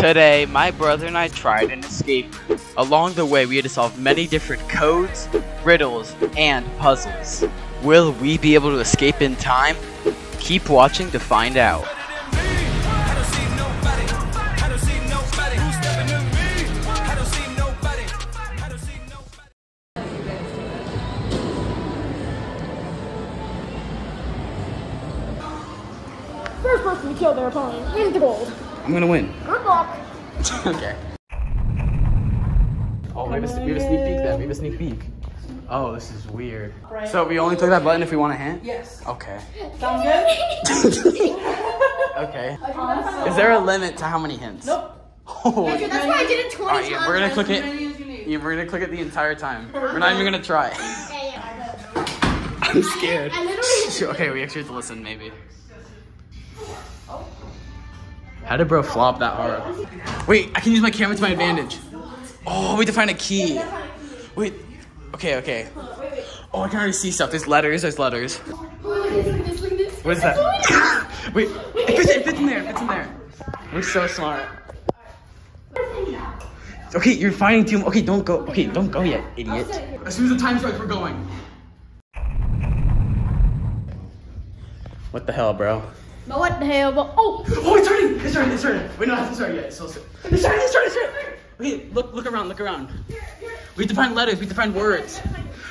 Today, my brother and I tried an escape room. Along the way, we had to solve many different codes, riddles, and puzzles. Will we be able to escape in time? Keep watching to find out. First person to kill their opponent wins the gold. I'm gonna win. Good luck. okay. Oh, we have, a, we have a sneak peek then. We have a sneak peek. Oh, this is weird. So we only click that button if we want a hint? Yes. Okay. Sounds good? Okay. Is there a limit to how many hints? Nope. Oh. That's why I did it 20 Alright, yeah, we're gonna click it. many as you need. Yeah, we're gonna click it the entire time. We're not even gonna try. Yeah, yeah. I'm scared. I literally. Okay, we actually have to listen, maybe. How did bro flop that hard? Wait, I can use my camera to my advantage. Oh, we have to find a key. Wait, okay, okay. Oh, I can already see stuff. There's letters, there's letters. What is that? Wait, it fits, it fits in there, it fits in there. We're so smart. Okay, you're finding too. Okay, don't go. Okay, don't go yet, idiot. As soon as the time starts, we're going. What the hell, bro? But what the hell? But, oh! Oh, it's starting! It's starting! It's starting! Wait, no, it hasn't started yet. It's still starting. It's starting! It's starting! It's starting! Okay, look, look around, look around. We have to find letters. We have to find words.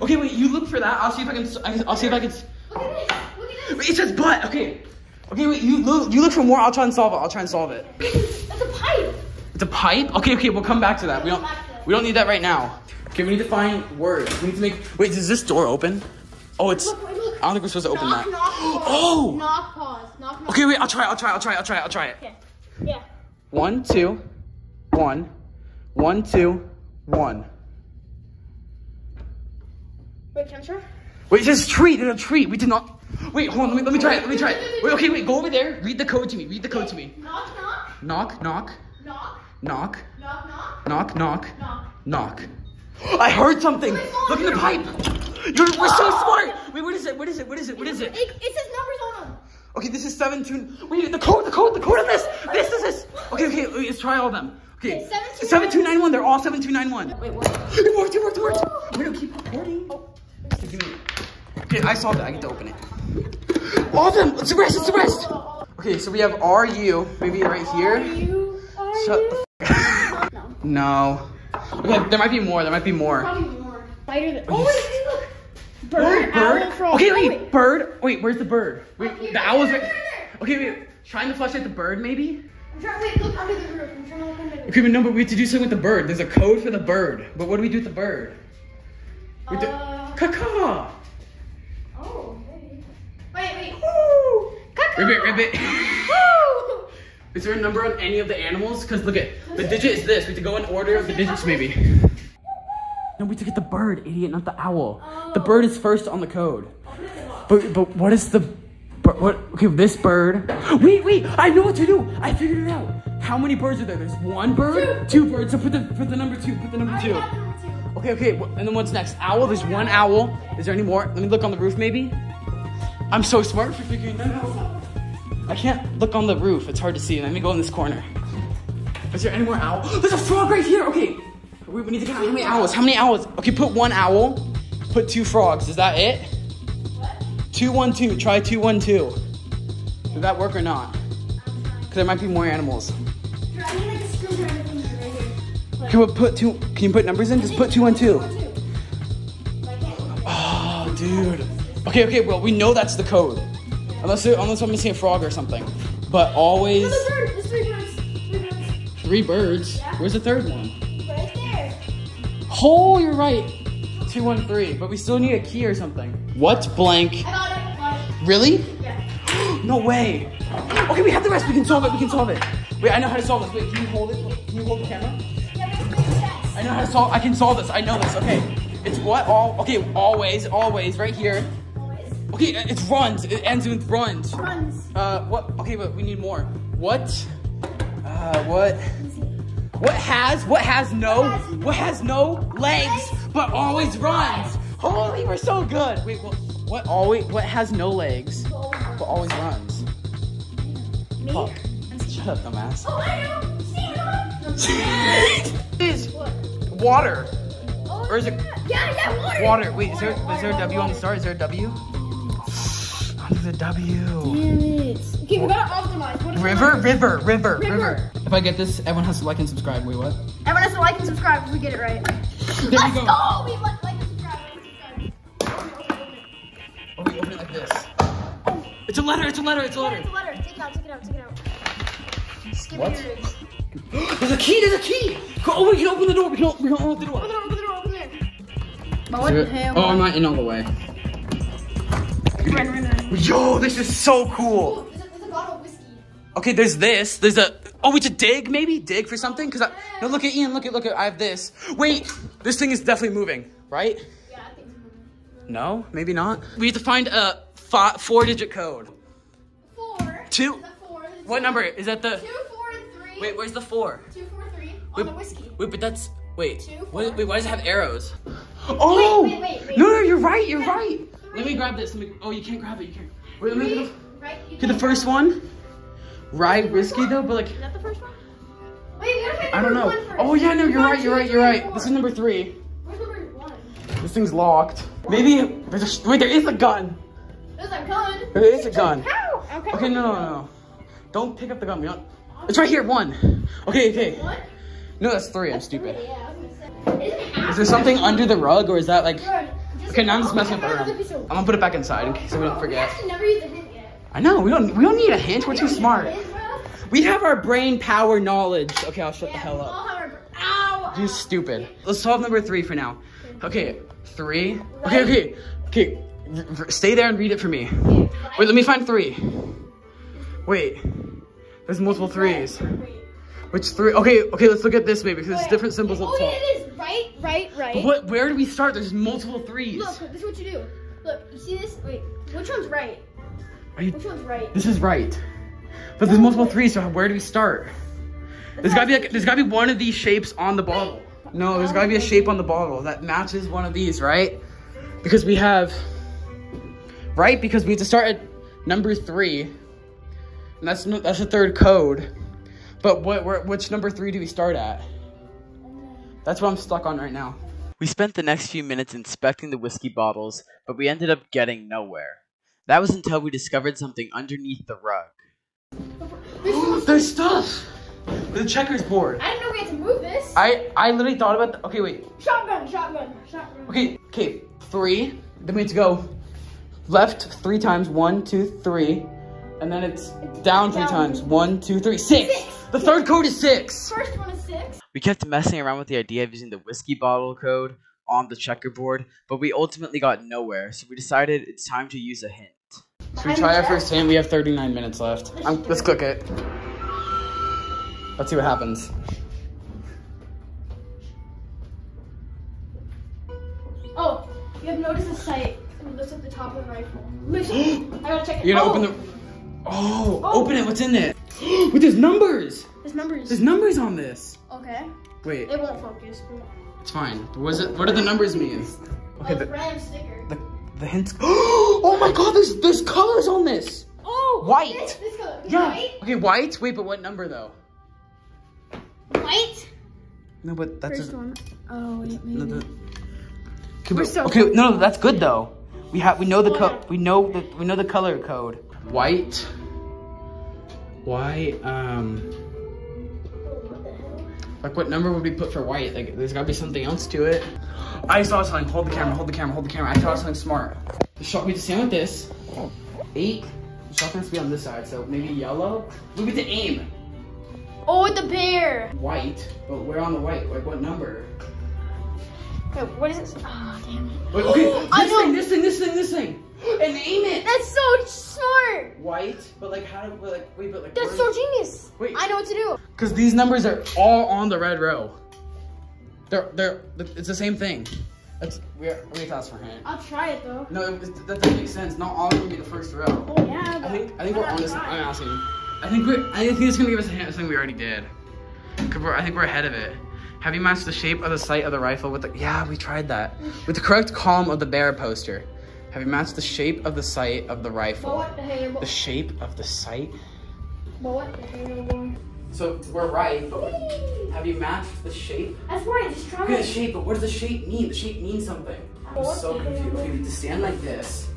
Okay, wait. You look for that. I'll see if I can. I'll see if I can. Look at this, look at this. Wait, it says but. Okay. Okay, wait. You look. You look for more. I'll try and solve it. I'll try and solve it. That's a pipe. It's a pipe. Okay, okay. We'll come back to that. We don't. We don't need that right now. Okay, we need to find words. We need to make. Wait, is this door open? Oh, it's. Look, wait, look. I don't think we're supposed to open knock, that. Knock. Oh! Knock. Knock, knock. Okay, wait. I'll try. I'll try. I'll try. I'll try. I'll try. I'll try it. Yeah. One, two, one, one, two, one. Wait, can I try? Wait, it says treat. There's a treat. We did not. Wait, hold on. Let me, let me try it. Let me try it. Wait, okay, wait. Go over there. Read the code to me. Read the code to me. Knock, knock. Knock, knock, Knock. knock, Knock, knock. knock, knock, Knock. knock. I heard something. Look in the pipe. You're, we're so smart. Wait, what is it? What is it? What is it? What is it? It, it says numbers on them. Okay, this is seven two. Wait, the code, the code, the code on this. This is this. Okay, okay. Let's try all of them. Okay, Okay, 7291. seven two nine one. They're all seven two nine one. Wait, what? It worked. It worked. It worked. Oh. Wait, no, keep recording. Oh. Okay, give me. Okay, I solved it. I get to open it. All of them. It's the rest. It's the rest. Okay, so we have R U. Maybe right here. Are Shut you? the. F- no. Okay, there might be more. There might be more. Probably more. Lighter than. Oh, wait, look. Bird, Bird. owl, frog. Okay, Oh, wait. Bird. Wait, where's the bird? Wait, here, the owl's right. Okay, wait. Trying to flashlight the bird, maybe. I'm trying, wait, look under the roof. I'm trying to look under the roof. Okay, but no, but we have to do something with the bird. There's a code for the bird. But what do we do with the bird? We do- Uh, Caca. oh. Wait, wait. Woo! Ribbit, ribbit. Woo! Is there a number on any of the animals? Because look at the digit is this. We have to go in order of the digits, maybe. No, we took it get the bird, idiot, not the owl. The oh. bird is first on the code. But but what is the what? Okay, this bird. Wait, wait. I know what to do. I figured it out. How many birds are there? There's one bird, two birds. So put the put the number two. Put the number two. got number two. Okay, okay. And then what's next? Owl. There's one owl. Is there any more? Let me look on the roof, maybe. I'm so smart for figuring that out. I can't look on the roof. It's hard to see. Let me go in this corner. Is there any more owl? There's a frog right here. Okay. We, we need to count how many owls. How many owls? Okay, put one owl. Put two frogs. Is that it? Two, one, two. Try two, one, two. Did that work or not? Because there might be more animals. Here, I need like a screwdriver thing right here. Can we put two? Can you put numbers in? Just put two, one, two. Oh, dude. Okay, okay. Well, we know that's the code. Unless it, unless I'm missing a frog or something. But always There's a bird. There's three birds. Three birds. three birds. Yeah. Where's the third one? Right. Oh, you're right. Two, one, three. But we still need a key or something. What blank? I got it. I got it. Really? Yeah. No way. Okay, we have the rest. We can solve it. We can solve it. Wait, I know how to solve this. Wait, can you hold it? Can you hold the camera? Yeah, but it's chest. I know how to solve. I can solve this. I know this. Okay. It's what all. Okay, always, always, right here. Always. Okay, it's runs. It ends with runs. Runs. Uh, what? Okay, but we need more. What? Uh, what? What has? What has no? What has no legs but always runs? Holy, we're so good. Wait, what? What always? What has no legs but always runs? Me? Fuck. Shut up, dumbass. Oh, I know. Is water. Oh, Or is it Yeah, yeah, water. water? Wait, is there is there a W on the start? Is there a W? Oh, the W. Damn it. Okay, we gotta optimize. River, river, river, River. River. If I get this, everyone has to like and subscribe. Wait, what? Everyone has to like and subscribe if we get it right. There Let's go. go. We like, like and subscribe. Like and subscribe. Oh, we open it like this. It's a letter. It's a letter. It's a letter. It's a letter. Take it out. Take it out. Take it out. Skip What? There's a key. There's a key. Go, oh, we can open the door. We can, o- we can open the door. Open the door. Open the door. Open the door. But what there- the hell? Oh, I'm not in all the way. Run, run, run. Yo, this is so cool. Oh, there's a, there's a bottle of whiskey. Okay, there's this. There's a. Oh, we should dig maybe dig for something. Cause I. No, look at Ian. Look at look at. I have this. Wait, this thing is definitely moving, right? Yeah, I think it's moving. No, maybe not. We have to find a fi- four-digit code. four. Two. Four? What number is that? The Two, four, and three. wait, where's the four? Two, four, three. Wait, On the whiskey. Wait, but that's wait. Two, four. wait, why does it have arrows? Oh! wait, wait, wait. No, no, you're right. You're right. Three. Let me grab this. Me. Oh, you can't grab it. You can't. Wait, let me. Right. you the, first one. Rye whiskey though, but like Is that the first one? Wait, we gotta find I don't know. Oh yeah, no, you're One, right. You're right. You're right. This is number three. Where's number one? This thing's locked. Maybe there's a wait. There is a gun. There's a gun. There is a gun. How? Okay. Okay, no, no, no, no. Don't pick up the gun. We don't. It's right here. One. Okay, okay. What? No, that's three. I'm stupid. Yeah, I was gonna say. Isn't it half? Is there something under the rug, or is that like? Okay, now I'm just messing I with the room. another piece of- I'm gonna put it back inside in case we don't We forget. I know. We don't. We don't need a hint. We're too smart. It is, bro. We have our brain power knowledge. Okay, I'll shut the hell up. You're stupid. Let's solve number three for now. Okay, three. Okay, okay, okay. Stay there and read it for me. Wait, let me find three. Wait, there's multiple threes. Which three? Okay, okay. Let's look at this maybe because it's different symbols up Oh, yeah, it is. Right, right, right. But what? Where do we start? There's multiple threes. Look, this is what you do. Look, you see this? Wait, which one's right? Are you? Which one's right? This is right. But there's multiple threes, so where do we start? There's gotta be like, there's gotta be one of these shapes on the bottle. No, there's gotta be a shape on the bottle that matches one of these, right? Because we have, right? Because we have to start at number three, and that's no- that's the third code. But what, where, which number three do we start at? That's what I'm stuck on right now. We spent the next few minutes inspecting the whiskey bottles, but we ended up getting nowhere. That was until we discovered something underneath the rug. This There's stuff. The checkers board. I didn't know we had to move this. I I literally thought about. The, okay, wait. Shotgun, shotgun, shotgun. Okay, okay. Three. Then we have to go left three times. One, two, three, and then it's down three Down. times. One, two, three, six. Six. The third code is six. First one is six. We kept messing around with the idea of using the whiskey bottle code on the checkerboard, but we ultimately got nowhere. So we decided it's time to use a hint. Should we try our first hint? We have 39 minutes left. Um, let's click it. Let's see what happens. Oh, you have noticed the sight. Looks at the top of the rifle. Listen, I gotta check it. You're gonna oh, open the. Oh, Oh. open it. What's in it? Wait, there's numbers. There's numbers. There's numbers on this. Okay. Wait, It won't focus. it's fine. What is it? What do the numbers mean? Okay, oh, the, sticker. the, the hints. Oh my God! There's there's colors on this. Oh, White. This, this color. Yeah. White. Okay, white. Wait, but what number though? White. No, but that's First a, one. Oh wait, maybe. no, the, okay, We're but- so okay, no, no, that's good though. We have we know the co- we know the we know the color code. White. White. Um. What the hell? Like what number would we put for white? Like there's gotta be something else to it. I saw something. Hold the camera. Hold the camera. Hold the camera. I saw something smart. The shot. We just stand with this. Eight. The shotgun has to be on this side. So maybe yellow. We get to aim. Oh, with the bear. White. But we're on the white. Like what number? Wait, what is it? Oh, damn it. Wait, okay. I This know. thing. This thing. This thing. This thing. And aim it. That's so smart. White. But like how do? But like wait. But like. That's so genius. Wait. I know what to do. Because these numbers are all on the red row. They're they're. It's the same thing. That's we're. Let me ask for hand. I'll try it though. No, it, it- that doesn't make sense. Not all of them be the first row. Oh yeah. I think I think we're I'm on this. I'm asking. I think we're. I think it's gonna give us a hint. Something we already did. Cause we're. I think we're ahead of it. Have you matched the shape of the sight of the rifle with the? Yeah, we tried that. With the correct column of the bear poster. Have you matched the shape of the sight of the rifle? what the shape of the sight. What the hell? So we're right, but have you matched the shape? That's right. Just try Look at the shape, but what does the shape mean? The shape means something. I'm so confused. Okay, we have to stand like this.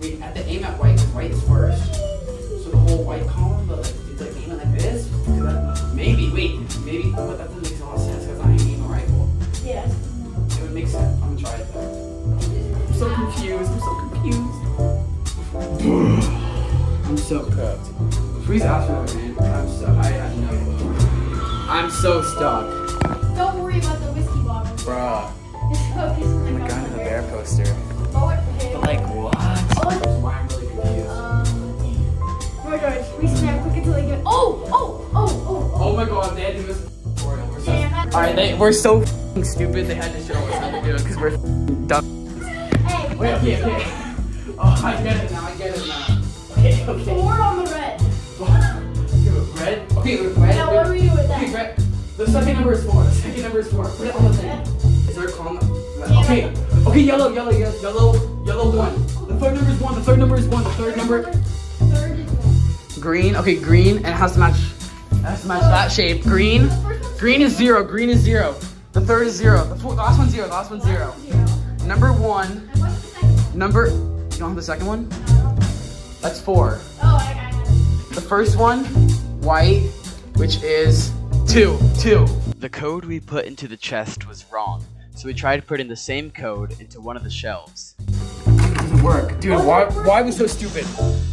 We have to aim at white, 'cause white is first. So the whole white column, but like, it's like aiming like this. Maybe, wait, maybe, but that doesn't make a lot of sense because I aim a rifle. Yeah. It would make sense. I'm gonna try it though. I'm so confused. I'm so confused. I'm so cooked. Please ask me that, man. I'm so. I have no. I'm so stuck, Don't worry about the whiskey bottle. bruh. Just focus on the I'm gun going the bear poster. Lower okay. But like what? Oh, That's why I'm really confused. Um, George, George, we snap quick until they get. Oh, oh, oh, oh, Oh my god, they had to do this tutorial. We're so. Damn, that's- Alright, they we're so f***ing stupid. They had to show us how to do it because we're f***ing dumb. Oh. Wait, okay, okay. Oh, I get it now. I get it now. Okay, okay. Four on the red. Okay, with red. Okay, with red. Now what do we do with Okay, red. The second number is four. The second number is four. Put it on the thing. Is there a column? Okay. Okay, yellow, yellow, yellow, yellow, yellow one. The third number is one. The third number is one. The third number. Third is one. Green. Okay, green, and it has to match. It has to match that oh. shape. Green. The first one's Green is zero. Green is zero. The third is zero. The, four, the last one's zero. The last one's. Zero. Number one. Number. You don't have the second one? No. That's four. Oh, I got it. The first one, white, which is two. Two. The code we put into the chest was wrong, so we tried putting the same code into one of the shelves. It doesn't work. Dude, why, why are we so stupid?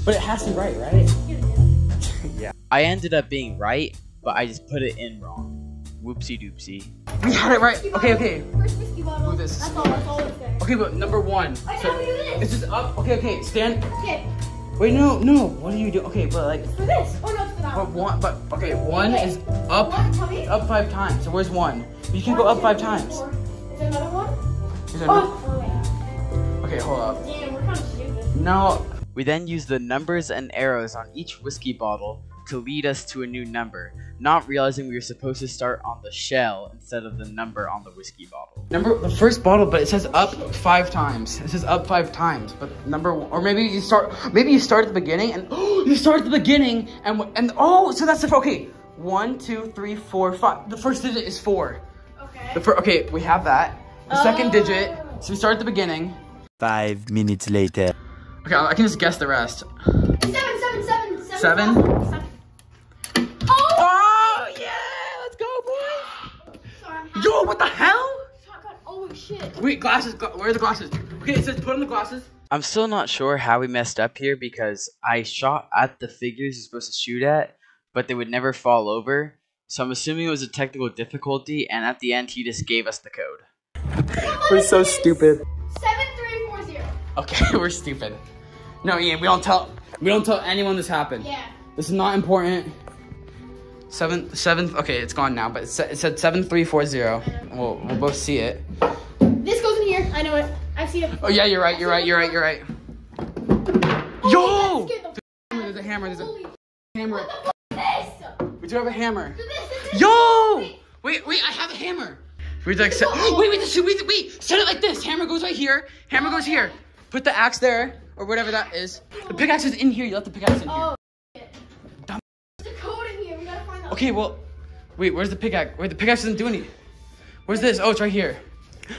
But it has to be right, right? yeah. I ended up being right, but I just put it in wrong. Whoopsie doopsie. We had it right. Whiskey Okay, bottle. okay. First whiskey bottle. Ooh, this That's all. That's all it's there. Okay, but number one. I So, know we do this. it's just up. Okay, okay. Stand. Okay, Wait, no, no. What are you doing? Okay, but like, for this. Oh no, it's for that but one. one, but okay, one is up, One, up five times. So where's one? You can go One, up two, five three, times. four. Is there another one? Is there Oh, oh wait. Okay, hold up. Damn, we're kind of stupid. No. We then use the numbers and arrows on each whiskey bottle to lead us to a new number, not realizing we were supposed to start on the shell instead of the number on the whiskey bottle. Number the first bottle, but it says up five times. It says up five times, but number one, or maybe you start maybe you start at the beginning and oh, you start at the beginning and and oh, so that's the okay. One, two, three, four, five. The first digit is four. Okay. The first okay, we have that. The second Oh. digit. So we start at the beginning. Five minutes later. Okay, I can just guess the rest. Seven, seven, seven, seven. Seven? Seven. Oh! Oh yeah, let's go, boys! Sorry, I'm half- Yo, what the hell? Shotgun. Oh shit. Wait, glasses. Gla- where are the glasses? Okay, it says put on the glasses. I'm still not sure how we messed up here because I shot at the figures you're supposed to shoot at, but they would never fall over. So I'm assuming it was a technical difficulty, and at the end, he just gave us the code. We're so stupid. Seven, three, four, zero. Okay, we're stupid. No, Ian, we don't tell. We don't tell anyone this happened. Yeah. This is not important. Seven, seven. Okay, it's gone now, but it said, it said seven three four zero. We'll we'll both see it. This goes in here. I know it. I see it. Oh yeah, you're right. You're right. You're right. You're right. Oh, Yo! the There's a hammer. There's a Holy hammer. What the fuck is this? We do have a hammer. Yo! Wait. Wait, wait. I have a hammer. We like set. Wait, wait, wait, wait, wait. Set it like this. Hammer goes right here. Hammer goes here. Put the axe there or whatever that is. The pickaxe is in here. You left the pickaxe in oh, here. Oh, shit. Dumb. There's a code in here. We gotta find out. Okay, well, wait. Where's the pickaxe? Wait, the pickaxe doesn't do any. Where's this? Oh, it's right here.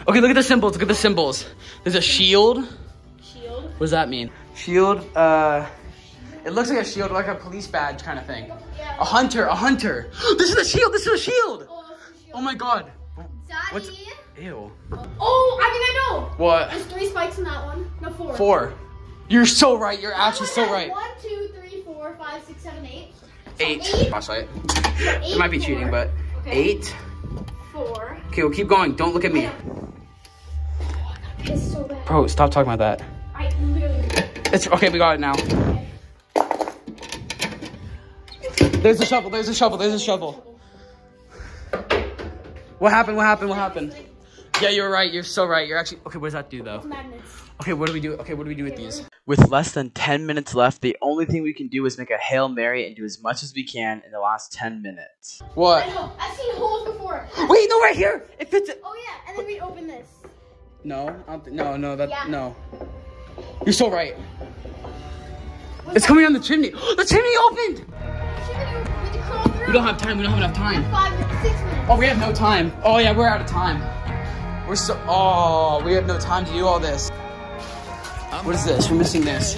Okay, look at the symbols. Look at the symbols. There's a shield. Shield. What does that mean? Shield. Uh, it looks like a shield, like a police badge kind of thing. Yeah. A hunter. A hunter. This is a shield. This is a shield. Oh, shield. Oh my god. Daddy. What's- Ew. Oh, I think I know. What? There's three spikes in that one. No, four. Four. You're so right. You're actually one so right. One, two, three, four, five, six, seven, eight. So Eight. Eight. Flashlight. so It might be eight, cheating, but Okay. eight. Four. Okay, well keep going. Don't look at me. It's so. Bro, stop talking about that. I literally. It's okay. We got it now. There's a shovel. There's a shovel. There's a shovel. What happened? What happened? What happened? Yeah, you're right. You're so right. You're actually okay. What does that do though? Magnets. Okay, what do we do? Okay, what do we do with these? With less than 10 minutes left, the only thing we can do is make a Hail Mary and do as much as we can in the last 10 minutes. What? I What? know. I've seen holes before. Wait, no, right here! It fits it. Oh yeah, and then we open this. No, I no, no, that, Yeah. no. You're so right. It's coming on the chimney. The chimney opened! We do with the curl We don't have time. We don't have enough time. Five minutes, six minutes. Oh, we have no time. Oh yeah, we're out of time. We're so. Oh, we have no time to do all this. What is this? We're missing this.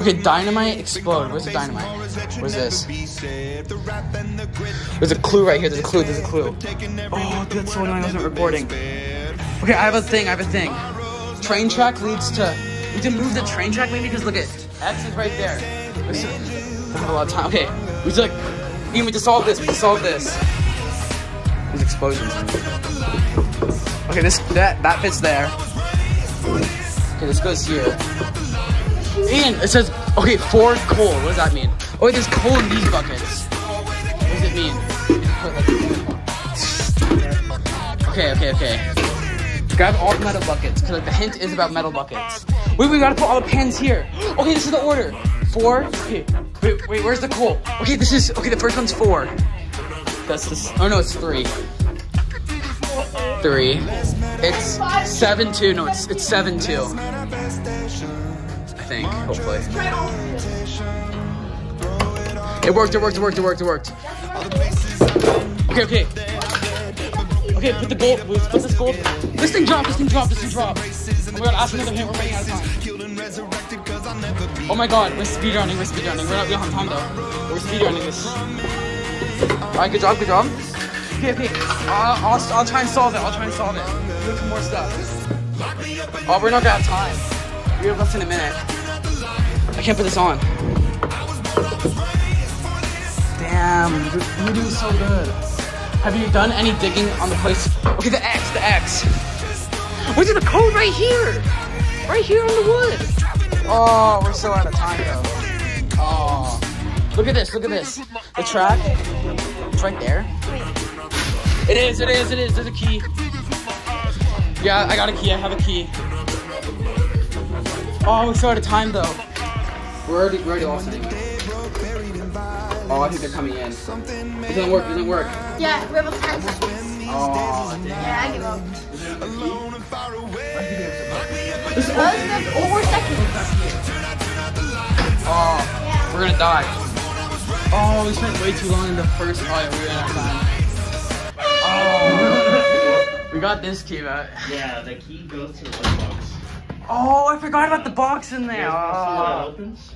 Okay, dynamite explode. Where's the dynamite? Where's this? There's a clue right here. There's a clue. There's a clue. Oh, dude, that's so annoying. I wasn't recording. Okay, I have a thing. I have a thing. Train track leads to. We can move the train track maybe because look at X is right there. We have a lot of time. Okay, we just like. Ian, we just solve this. We just solve this. There's explosions. Okay, this that that fits there. Okay, this goes here. Ian, it says okay, four coal. What does that mean? Oh wait, there's coal in these buckets. What does it mean? Okay, okay, okay. Grab all the metal buckets, because like the hint is about metal buckets. Wait, we gotta put all the pens here. Okay, this is the order. Four. Okay. Wait, wait, where's the coal? Okay, this is okay. The first one's four. That's this. Oh no, it's three. Three. It's seven two. No, it's it's seven two. I think. Hopefully. It worked. It worked. It worked. It worked. It worked. Okay. Okay. Okay. Put the gold. Put this gold. This thing dropped. This thing dropped. This thing dropped. Oh my god. Ask another hint. We're running out of time. Oh my god. We're speedrunning. We're speedrunning. We're not. We don't time though. We're speedrunning this. All right. Good job. Good job. Okay. Okay. Uh, I'll I'll try and solve it. I'll try and solve it. For more stuff. Oh, we're not gonna have time. We have less than a minute. I can't put this on. Damn, you're, you're doing so good. Have you done any digging on the place? Okay, the X, the X. Where's the code right here? Right here on the wood. Oh, we're so out of time though. Oh, look at this, look at this. The track, it's right there. It is, it is, it is. There's a key. Yeah, I got a key. I have a key. Oh, we're so out of time though. We're already, we're already lost anyway. Oh, I think they're coming in. It doesn't work. It doesn't work. Yeah, we have a 10 seconds. Oh, damn. Yeah, I give up. This is Well, it's four more seconds. Oh, we're gonna die. Oh, we spent way too long in the first fight. We ran out of time. Oh, we got this key, but Yeah, the key goes to the box. oh, I forgot about the box in there. guys wanna see what Oh. Ah. opens?